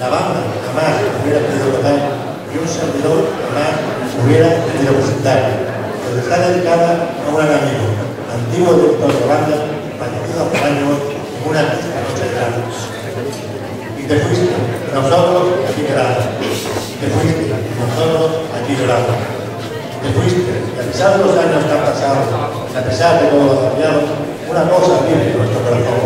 la banda jamás hubiera podido tocar y un servidor jamás hubiera podido presentar. pero está dedicada a un gran amigo, antiguo director de banda, fallecido hace años en una noche de verano. Y te fuiste, nosotros aquí quedamos. Te fuiste, nosotros aquí lloramos. Te fuiste, y a pesar de los años que han pasado, y a pesar de todo lo cambiado, una cosa vive en nuestro corazón,